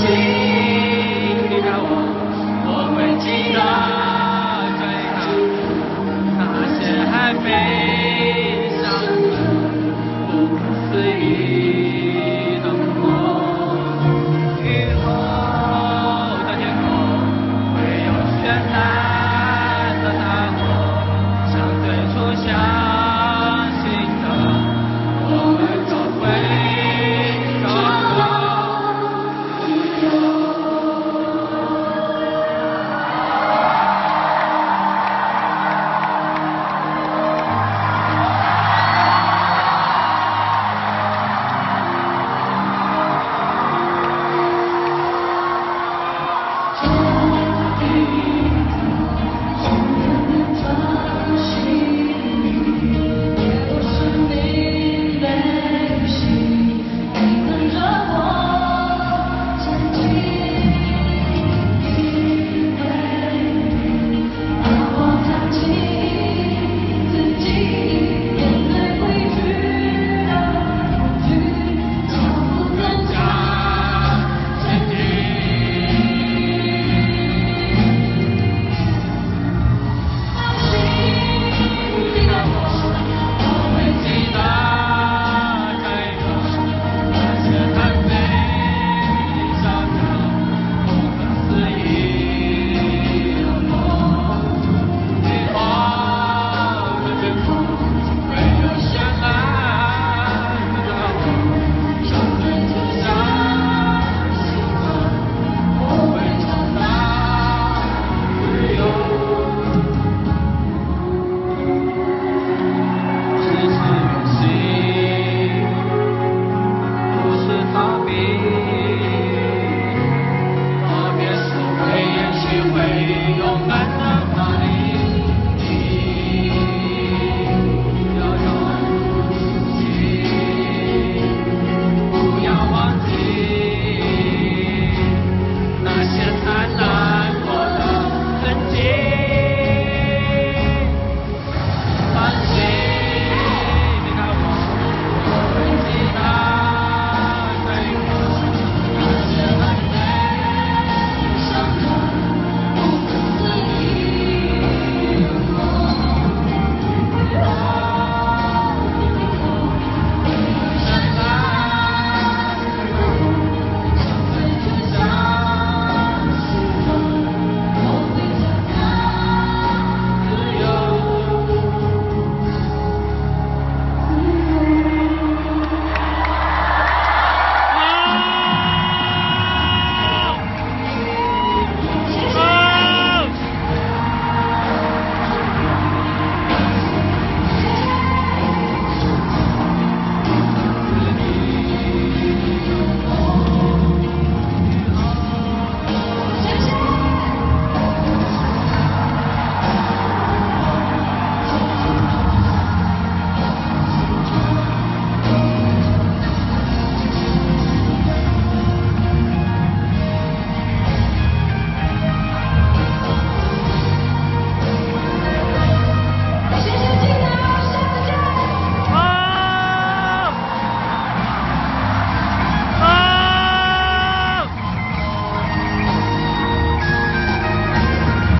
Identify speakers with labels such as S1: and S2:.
S1: 请你告我我会记得这一刻那些还没